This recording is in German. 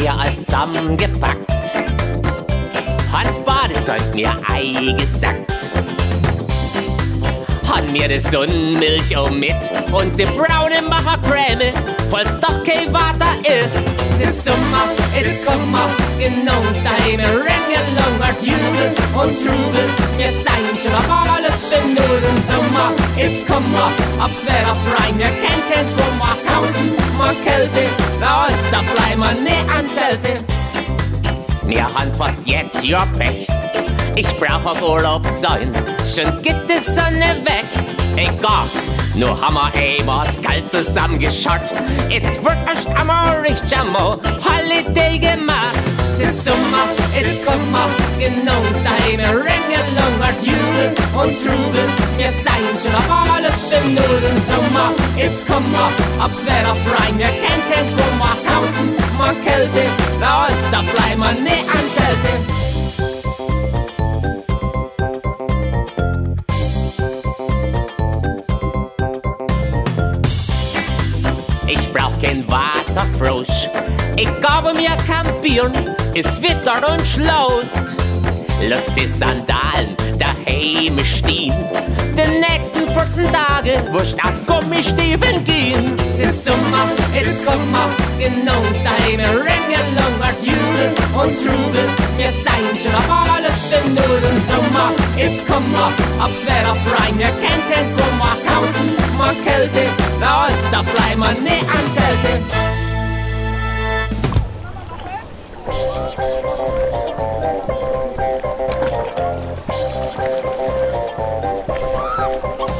zusammengepackt. Hans Badezeug mir eingesackt. Han mir de Sonnenmilch auch mit und de braune Machercreme, falls doch kein Water ist. Es ist Sommer, es ist Sommer, genau deine Rennen lang als Jubel und Trubel. Wir seien schon auf alles schön nur im Sommer, jetzt Sommer, ob's wer, ob's rein, wir kennen kein Hausen, mal Kälte, na und da bleiben wir nie an Zelte. Wir haben fast jetzt ja Pech. Ich brauch auf Urlaub sein, schon geht die Sonne weg. Egal, nur haben wir eh was kalt zusammengeschaut. Jetzt wird erst einmal richtig einmal Holiday gemacht. Es ist Sommer, jetzt kommen wir, genau deine Ringe lang als Jubel und Trubel. Wir seien schon auf alles schön im Sommer. Jetzt ob's wer, ob's rein, wir kennen kein Kummershausen, mal Kälte. Na und da bleiben wir nie an Zelte. Ich brauch kein Waterfrosch. Ich gabe mir kampieren, es wittert und schlaust. Lass die Sandalen daheim stehen. Die nächsten 14 Tage wurscht ab Gummistiefeln gehen. Es ist Sommer, komm mal, genau deine Ringe lang als Jubel und Trubel. Wir seien schon auf alles nur im Sommer. Komm mal, ob's wer, ob's rein, wir kennen kein Kummershausen, mal Kälte. Na und da bleiben wir nie an Zelte. Bye.